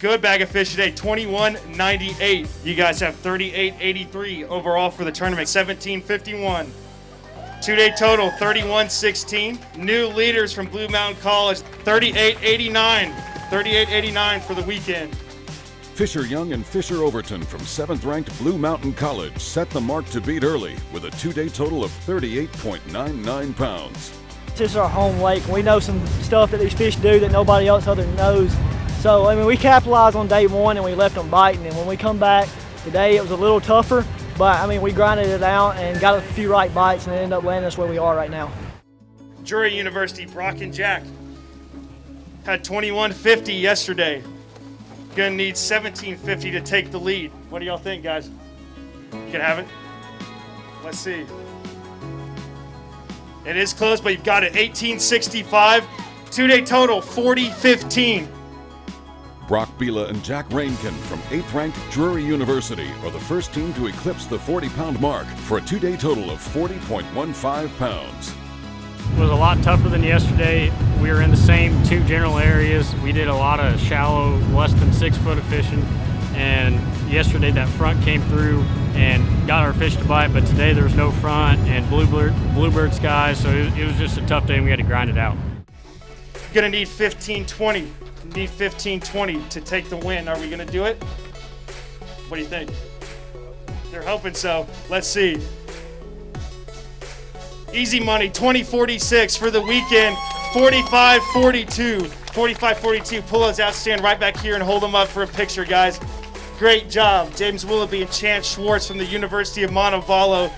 Good bag of fish today, 21.98. You guys have 38.83 overall for the tournament, 17.51. Two-day total, 31.16. New leaders from Blue Mountain College, 38.89. 38.89 for the weekend. Fisher Young and Fisher Overton from 7th ranked Blue Mountain College set the mark to beat early with a two day total of 38.99 pounds. This is our home lake. We know some stuff that these fish do that nobody else other knows. So, I mean, we capitalized on day one and we left them biting. And when we come back today, it was a little tougher, but I mean, we grinded it out and got a few right bites and ended up landing us where we are right now. Drury University, Brock and Jack had 2150 yesterday. Gonna need 1750 to take the lead. What do y'all think, guys? You can have it. Let's see. It is close, but you've got it. 1865. Two-day total, 4015. Brock Bila and Jack Rainkin from 8th ranked Drury University are the first team to eclipse the 40 pound mark for a two day total of 40.15 pounds. It was a lot tougher than yesterday. We were in the same two general areas. We did a lot of shallow, less than six foot of fishing. And yesterday that front came through and got our fish to bite, but today there was no front and bluebird, bluebird skies, so it, it was just a tough day and we had to grind it out. Gonna need 15 20. Need 15 20 to take the win. Are we gonna do it? What do you think? They're hoping so. Let's see. Easy money, 2046 for the weekend, 45 42. 45 42. Pull those out, stand right back here and hold them up for a picture, guys. Great job. James Willoughby and Chance Schwartz from the University of Montevallo.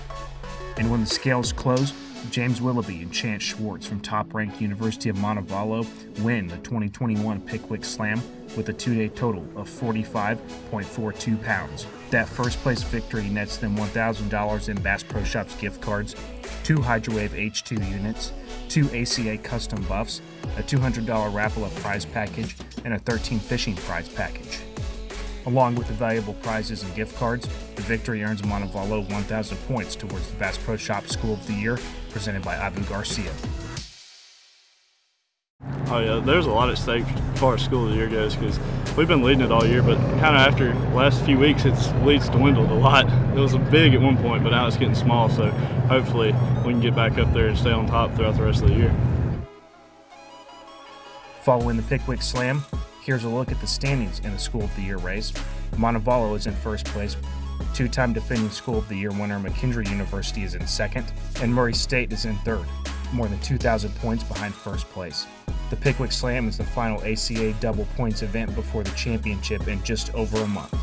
And when the scales close, James Willoughby and Chance Schwartz from top ranked University of Montevallo win the 2021 Pickwick Slam with a two day total of 45.42 pounds. That first place victory nets them $1,000 in Bass Pro Shops gift cards, two Hydrowave H2 units, two ACA custom buffs, a $200 Rapala prize package, and a 13 fishing prize package. Along with the valuable prizes and gift cards, the victory earns Montevallo 1,000 points towards the Bass Pro Shop School of the Year, presented by Abu Garcia. Oh yeah, there's a lot at stake as far as school of the year goes because we've been leading it all year, but kind of after the last few weeks, its leads dwindled a lot. It was big at one point, but now it's getting small. So hopefully we can get back up there and stay on top throughout the rest of the year. Following the Pickwick Slam, here's a look at the standings in the School of the Year race. Montevallo is in first place. Two-time defending School of the Year winner McKendree University is in second, and Murray State is in third, more than 2,000 points behind first place. The Pickwick Slam is the final ACA double points event before the championship in just over a month.